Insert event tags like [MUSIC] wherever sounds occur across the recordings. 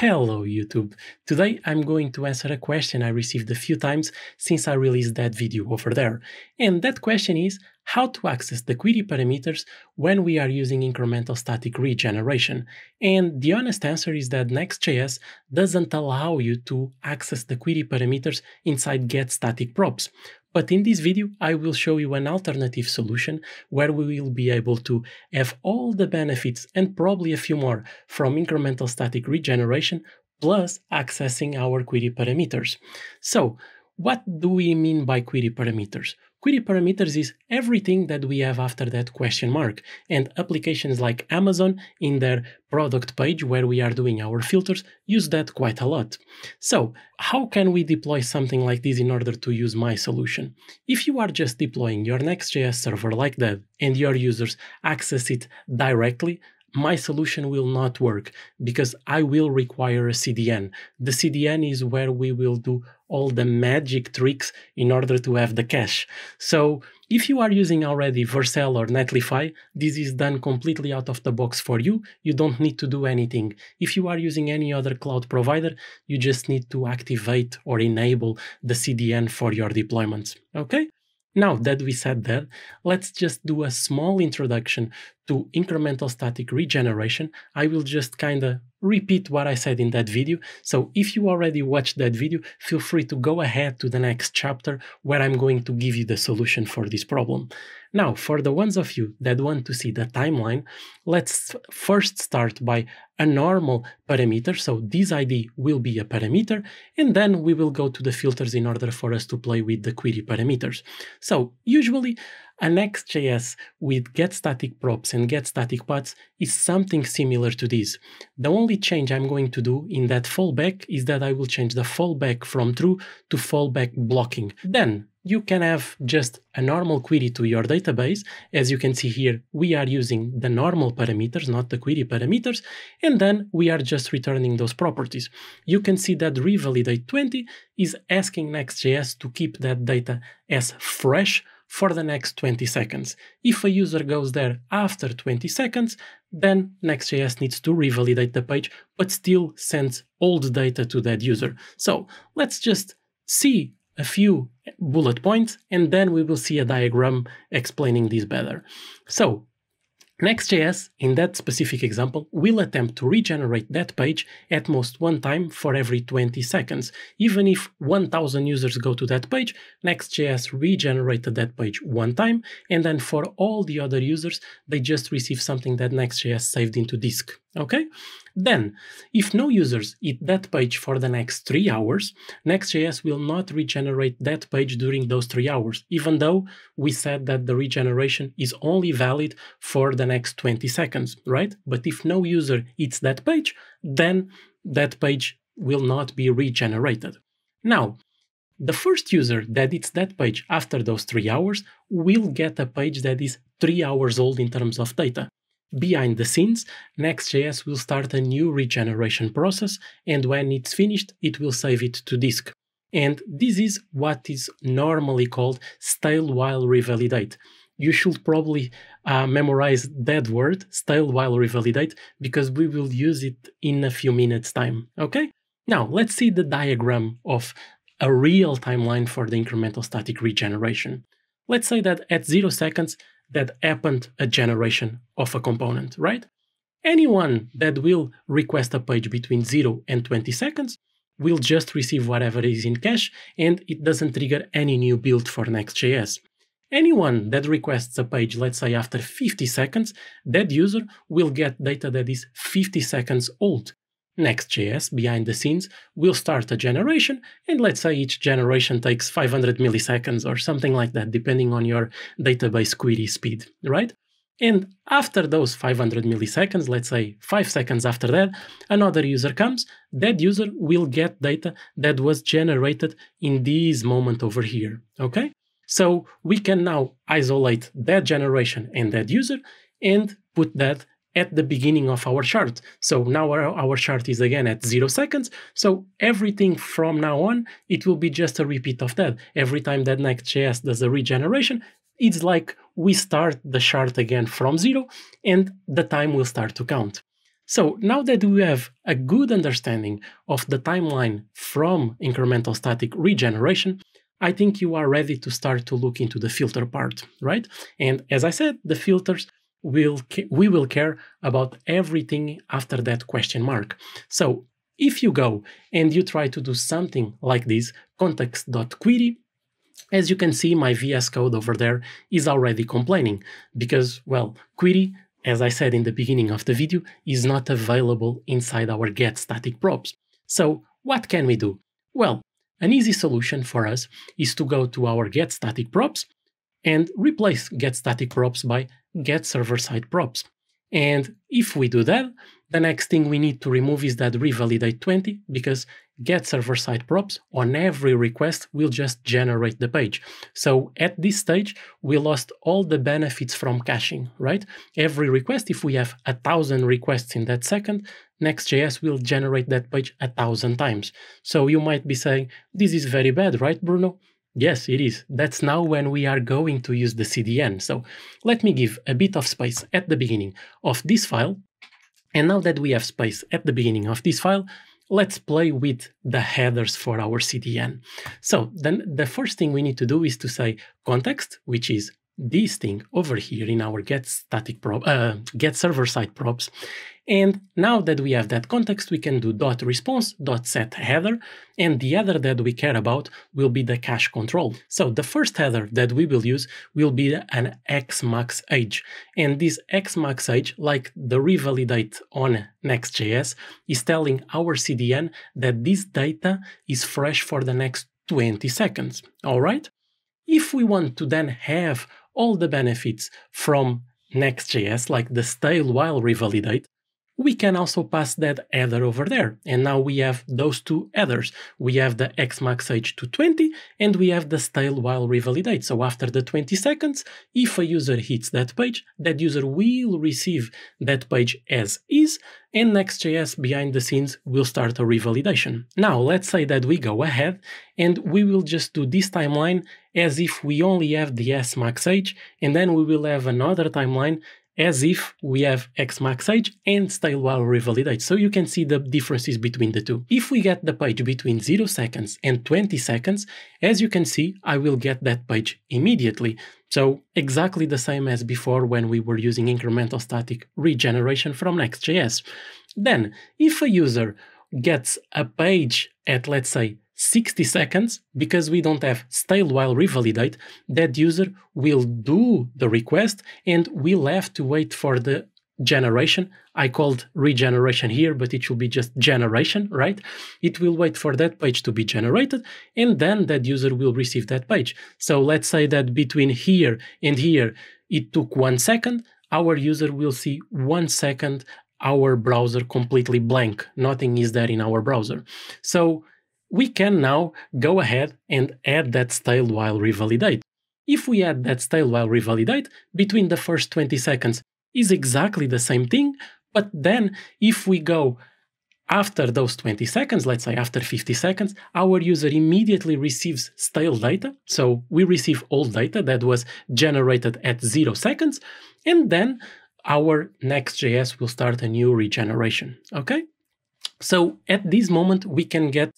Hello YouTube! Today I'm going to answer a question I received a few times since I released that video over there. And that question is how to access the query parameters when we are using incremental static regeneration. And the honest answer is that Next.js doesn't allow you to access the query parameters inside getStaticProps. But in this video, I will show you an alternative solution where we will be able to have all the benefits and probably a few more from incremental static regeneration plus accessing our query parameters. So what do we mean by query parameters? Query parameters is everything that we have after that question mark, and applications like Amazon in their product page where we are doing our filters use that quite a lot. So, how can we deploy something like this in order to use my solution? If you are just deploying your Next.js server like that and your users access it directly, my solution will not work because I will require a CDN. The CDN is where we will do all the magic tricks in order to have the cache. So if you are using already Vercel or Netlify, this is done completely out of the box for you. You don't need to do anything. If you are using any other cloud provider, you just need to activate or enable the CDN for your deployments. Okay? Now that we said that, let's just do a small introduction to incremental static regeneration. I will just kind of repeat what I said in that video. So if you already watched that video, feel free to go ahead to the next chapter where I'm going to give you the solution for this problem. Now, for the ones of you that want to see the timeline, let's first start by a normal parameter. So this ID will be a parameter, and then we will go to the filters in order for us to play with the query parameters. So usually a Next.js with getStaticProps and getStaticPaths is something similar to this. The only change I'm going to do in that fallback is that I will change the fallback from true to fallback blocking. Then you can have just a normal query to your database. As you can see here, we are using the normal parameters, not the query parameters, and then we are just returning those properties. You can see that revalidate20 is asking Next.js to keep that data as fresh for the next 20 seconds. If a user goes there after 20 seconds, then Next.js needs to revalidate the page, but still sends old data to that user. So let's just see a few bullet points and then we will see a diagram explaining this better. So Next.js, in that specific example, will attempt to regenerate that page at most one time for every 20 seconds. Even if 1000 users go to that page, Next.js regenerated that page one time, and then for all the other users, they just receive something that Next.js saved into disk. Okay? Then, if no users hit that page for the next three hours, Next.js will not regenerate that page during those three hours, even though we said that the regeneration is only valid for the next 20 seconds, right? But if no user hits that page, then that page will not be regenerated. Now, the first user that hits that page after those three hours will get a page that is three hours old in terms of data. Behind the scenes, Next.js will start a new regeneration process, and when it's finished, it will save it to disk. And this is what is normally called stale while revalidate. You should probably uh, memorize that word, stale while revalidate, because we will use it in a few minutes' time. Okay? Now, let's see the diagram of a real timeline for the incremental static regeneration. Let's say that at zero seconds, that happened a generation of a component, right? Anyone that will request a page between 0 and 20 seconds will just receive whatever is in cache and it doesn't trigger any new build for Next.js. Anyone that requests a page, let's say after 50 seconds, that user will get data that is 50 seconds old. Next.js, behind the scenes, will start a generation, and let's say each generation takes 500 milliseconds or something like that, depending on your database query speed, right? And after those 500 milliseconds, let's say 5 seconds after that, another user comes. That user will get data that was generated in this moment over here, okay? So we can now isolate that generation and that user and put that at the beginning of our chart. So now our, our chart is again at zero seconds. So everything from now on, it will be just a repeat of that. Every time that Next.js does a regeneration, it's like we start the chart again from zero and the time will start to count. So now that we have a good understanding of the timeline from incremental static regeneration, I think you are ready to start to look into the filter part, right? And as I said, the filters will we will care about everything after that question mark. So if you go and you try to do something like this, context.query, as you can see, my VS Code over there is already complaining because, well, query, as I said in the beginning of the video, is not available inside our get static props. So what can we do? Well, an easy solution for us is to go to our get static props and replace get static props by get server side props. And if we do that, the next thing we need to remove is that revalidate 20 because get server side props on every request will just generate the page. So at this stage, we lost all the benefits from caching, right? Every request, if we have a thousand requests in that second, Next.js will generate that page a thousand times. So you might be saying, this is very bad, right, Bruno? Yes, it is. That's now when we are going to use the CDN. So let me give a bit of space at the beginning of this file. And now that we have space at the beginning of this file, let's play with the headers for our CDN. So then the first thing we need to do is to say context, which is this thing over here in our get static prop, uh, get server side props. And now that we have that context, we can do dot response dot set header, and the header that we care about will be the cache control. So the first header that we will use will be an s-maxage, and this s-maxage, like the revalidate on Next.js, is telling our CDN that this data is fresh for the next 20 seconds. All right. If we want to then have all the benefits from Next.js, like the stale while revalidate, we can also pass that header over there. And now we have those two headers. We have the s-maxage to 20 and we have the stale while revalidate. So after the 20 seconds, if a user hits that page, that user will receive that page as is and Next.js behind the scenes will start a revalidation. Now let's say that we go ahead and we will just do this timeline as if we only have the S max age and then we will have another timeline as if we have s-maxage and stale while revalidate. So you can see the differences between the two. If we get the page between 0 seconds and 20 seconds, as you can see, I will get that page immediately. So exactly the same as before when we were using incremental static regeneration from Next.js. Then, if a user gets a page at, let's say, 60 seconds, because we don't have stale while revalidate, that user will do the request and we'll have to wait for the generation. I called regeneration here, but it should be just generation, right? It will wait for that page to be generated, and then that user will receive that page. So let's say that between here and here, it took one second. Our user will see one second our browser completely blank. Nothing is there in our browser. So we can now go ahead and add that stale while revalidate. If we add that stale while revalidate, between the first 20 seconds is exactly the same thing, but then if we go after those 20 seconds, let's say after 50 seconds, our user immediately receives stale data. So we receive old data that was generated at zero seconds, and then our Next.js will start a new regeneration. Okay? So at this moment, we can get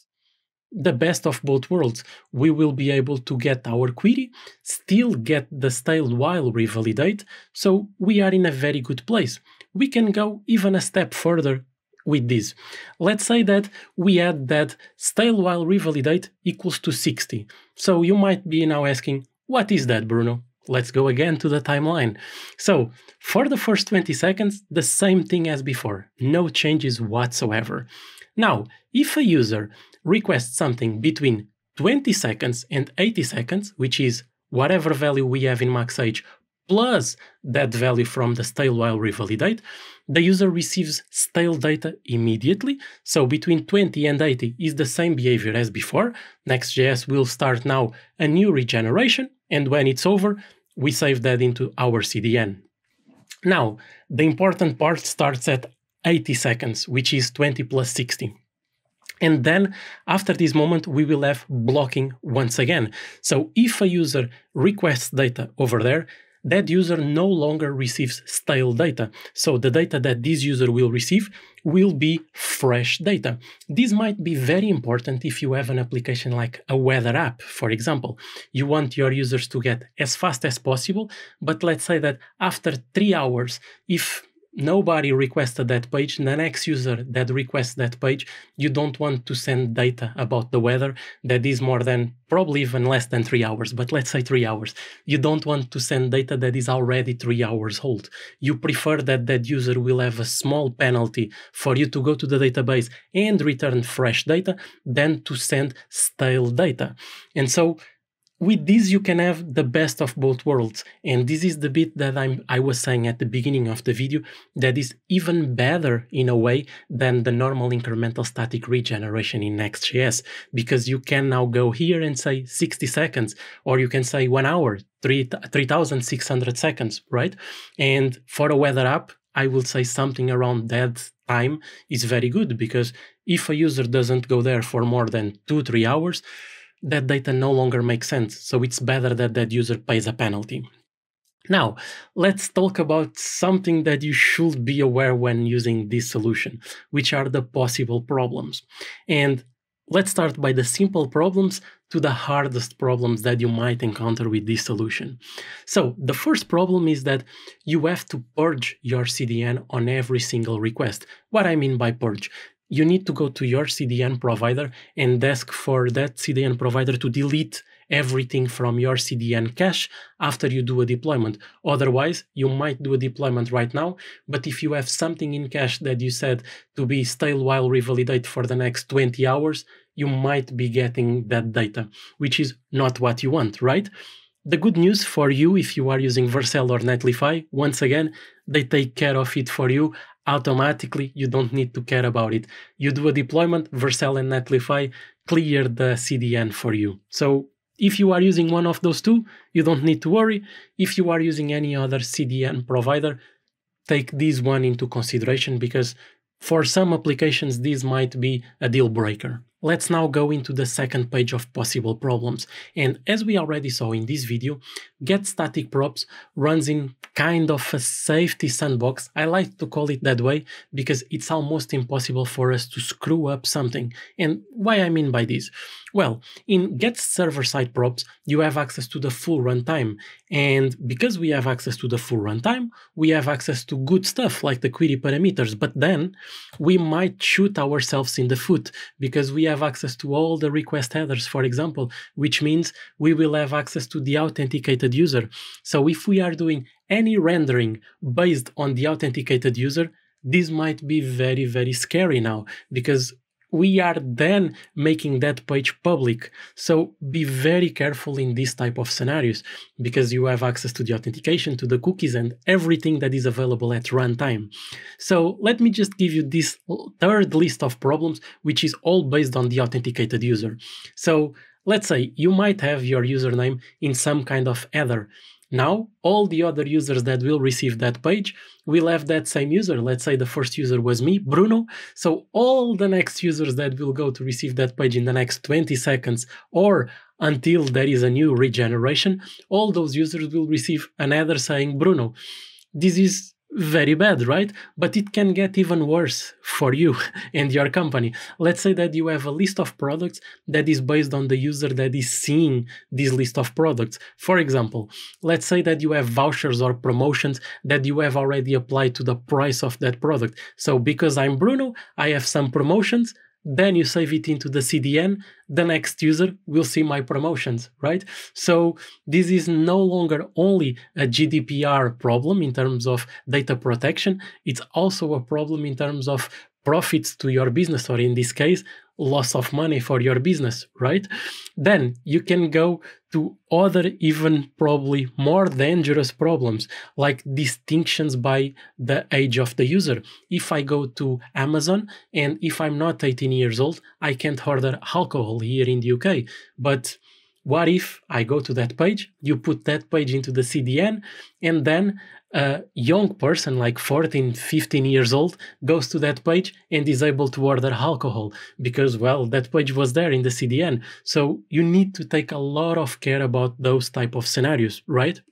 the best of both worlds. We will be able to get our query, still get the stale while revalidate, so we are in a very good place. We can go even a step further with this. Let's say that we add that stale while revalidate equals to 60. So you might be now asking, what is that, Bruno? Let's go again to the timeline. So for the first 20 seconds, the same thing as before, no changes whatsoever. Now, if a user requests something between 20 seconds and 80 seconds, which is whatever value we have in max age plus that value from the stale while revalidate, the user receives stale data immediately. So between 20 and 80 is the same behavior as before. Next.js will start now a new regeneration, and when it's over, we save that into our CDN. Now, the important part starts at 80 seconds, which is 20 plus 60. And then after this moment, we will have blocking once again. So if a user requests data over there, that user no longer receives stale data. So the data that this user will receive will be fresh data. This might be very important if you have an application like a weather app, for example. You want your users to get as fast as possible, but let's say that after three hours, if nobody requested that page, the next user that requests that page, you don't want to send data about the weather that is more than probably even less than three hours, but let's say three hours. You don't want to send data that is already three hours old. You prefer that that user will have a small penalty for you to go to the database and return fresh data than to send stale data. And so with this you can have the best of both worlds. And this is the bit that I'm, i was saying at the beginning of the video that is even better in a way than the normal incremental static regeneration in next.js because you can now go here and say 60 seconds or you can say one hour 3 3600 seconds right? And for a weather app i will say something around that time is very good because if a user doesn't go there for more than two three hours that data no longer makes sense. So it's better that that user pays a penalty. Now, let's talk about something that you should be aware when using this solution, which are the possible problems. And let's start by the simple problems to the hardest problems that you might encounter with this solution. So, the first problem is that you have to purge your CDN on every single request. What I mean by purge? You need to go to your CDN provider and ask for that CDN provider to delete everything from your CDN cache after you do a deployment. Otherwise, you might do a deployment right now, but if you have something in cache that you said to be stale while revalidate for the next 20 hours, you might be getting that data, which is not what you want, right? The good news for you if you are using Vercel or Netlify, once again, they take care of it for you automatically. You don't need to care about it. You do a deployment, Vercel and Netlify clear the CDN for you. So if you are using one of those two, you don't need to worry. If you are using any other CDN provider, take this one into consideration because for some applications, this might be a deal breaker. Let's now go into the second page of possible problems. And as we already saw in this video, get static props runs in kind of a safety sandbox. I like to call it that way because it's almost impossible for us to screw up something. And why I mean by this? Well, in get server side props, you have access to the full runtime. And because we have access to the full runtime, we have access to good stuff like the query parameters. But then we might shoot ourselves in the foot because we have access to all the request headers, for example, which means we will have access to the authenticated user. So if we are doing any rendering based on the authenticated user, this might be very, very scary now because we are then making that page public. So be very careful in these type of scenarios because you have access to the authentication, to the cookies, and everything that is available at runtime. So let me just give you this third list of problems, which is all based on the authenticated user. So let's say you might have your username in some kind of header now, all the other users that will receive that page will have that same user. Let's say the first user was me, Bruno. So all the next users that will go to receive that page in the next 20 seconds or until there is a new regeneration, all those users will receive an header saying Bruno. This is very bad, right? But it can get even worse for you [LAUGHS] and your company. Let's say that you have a list of products that is based on the user that is seeing this list of products. For example, let's say that you have vouchers or promotions that you have already applied to the price of that product. So because I'm Bruno, I have some promotions then you save it into the CDN, the next user will see my promotions, right? So this is no longer only a GDPR problem in terms of data protection, it's also a problem in terms of profits to your business, or in this case, loss of money for your business, right? Then you can go to other, even probably more dangerous problems, like distinctions by the age of the user. If I go to Amazon and if I'm not 18 years old, I can't order alcohol here in the UK. But what if I go to that page, you put that page into the CDN, and then a young person like 14 15 years old goes to that page and is able to order alcohol because well that page was there in the cdn so you need to take a lot of care about those type of scenarios right?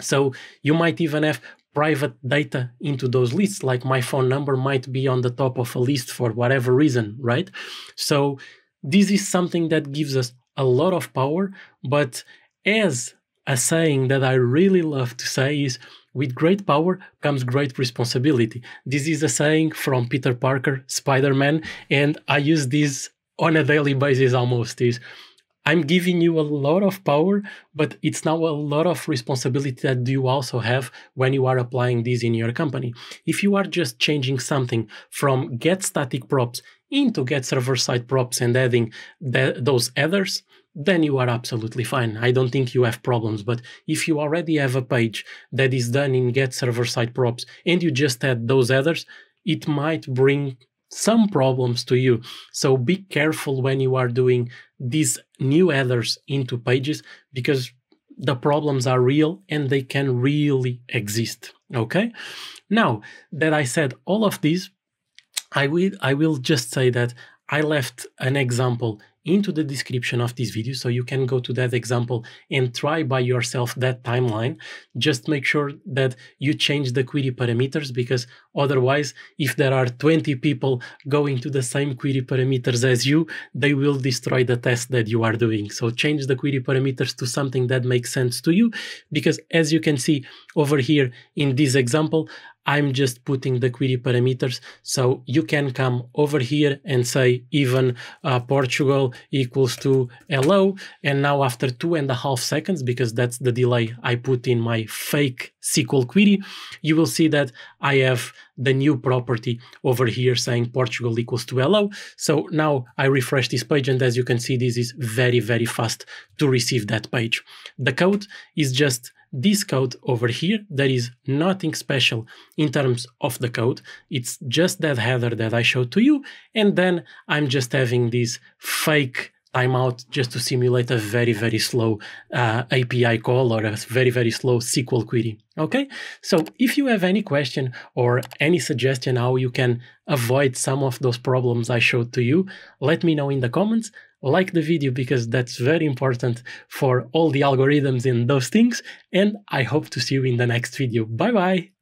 So you might even have private data into those lists, like my phone number might be on the top of a list for whatever reason, right? So this is something that gives us a lot of power, but as a saying that I really love to say is with great power comes great responsibility. This is a saying from Peter Parker, Spider Man, and I use this on a daily basis almost. Is I'm giving you a lot of power, but it's now a lot of responsibility that you also have when you are applying this in your company. If you are just changing something from get static props into get server side props and adding the, those headers, then you are absolutely fine. I don't think you have problems. But if you already have a page that is done in get server side props and you just add those headers, it might bring some problems to you. So be careful when you are doing these new headers into pages because the problems are real and they can really exist. Okay. Now that I said all of this, I will I will just say that I left an example into the description of this video so you can go to that example and try by yourself that timeline. Just make sure that you change the query parameters because otherwise if there are 20 people going to the same query parameters as you they will destroy the test that you are doing. So change the query parameters to something that makes sense to you because as you can see over here in this example I'm just putting the query parameters. So you can come over here and say even uh, Portugal equals to hello. And now after two and a half seconds, because that's the delay I put in my fake SQL query, you will see that I have the new property over here saying Portugal equals to hello. So now I refresh this page and as you can see, this is very, very fast to receive that page. The code is just this code over here, there is nothing special in terms of the code. It's just that header that I showed to you. And then I'm just having this fake timeout just to simulate a very, very slow uh, API call or a very, very slow SQL query. Okay, so if you have any question or any suggestion how you can avoid some of those problems I showed to you, let me know in the comments. Like the video because that's very important for all the algorithms and those things. And I hope to see you in the next video. Bye bye.